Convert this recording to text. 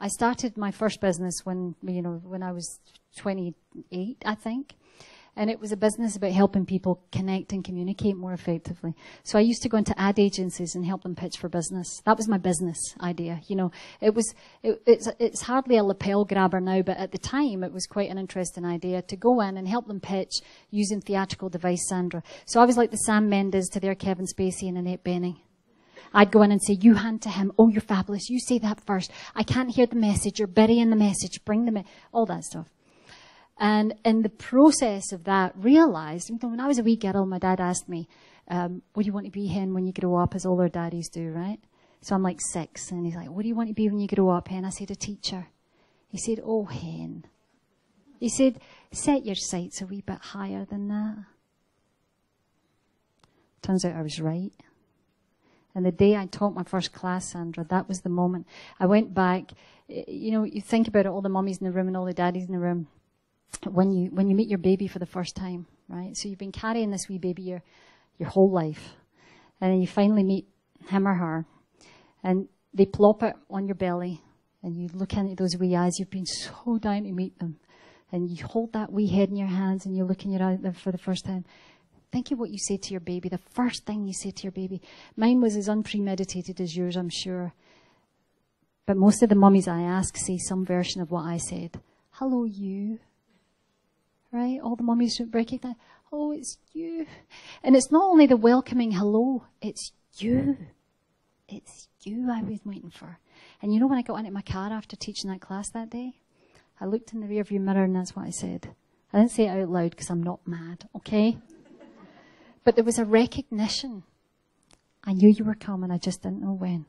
I started my first business when, you know, when I was 28, I think. And it was a business about helping people connect and communicate more effectively. So I used to go into ad agencies and help them pitch for business. That was my business idea. You know, it was, it, it's, it's hardly a lapel grabber now, but at the time it was quite an interesting idea to go in and help them pitch using theatrical device, Sandra. So I was like the Sam Mendes to their Kevin Spacey and Annette Bening. I'd go in and say, you hand to him. Oh, you're fabulous. You say that first. I can't hear the message. You're burying the message. Bring the, all that stuff. And in the process of that, realized, when I was a wee girl, my dad asked me, um, what do you want to be, hen, when you grow up, as all our daddies do, right? So I'm like six, and he's like, what do you want to be when you grow up, hen? I said, a teacher. He said, oh, hen. He said, set your sights a wee bit higher than that. Turns out I was right. And the day I taught my first class, Sandra, that was the moment. I went back, you know, you think about it, all the mummies in the room and all the daddies in the room when you when you meet your baby for the first time, right? So you've been carrying this wee baby your your whole life, and then you finally meet him or her, and they plop it on your belly, and you look into those wee eyes. You've been so dying to meet them, and you hold that wee head in your hands, and you look in your eyes for the first time. Think of what you say to your baby. The first thing you say to your baby. Mine was as unpremeditated as yours, I'm sure. But most of the mummies I ask say some version of what I said. Hello, you right? All the mummies recognize, oh, it's you. And it's not only the welcoming hello, it's you. It's you I was waiting for. And you know when I got into my car after teaching that class that day? I looked in the rearview mirror and that's what I said. I didn't say it out loud because I'm not mad, okay? But there was a recognition. I knew you were coming, I just didn't know when.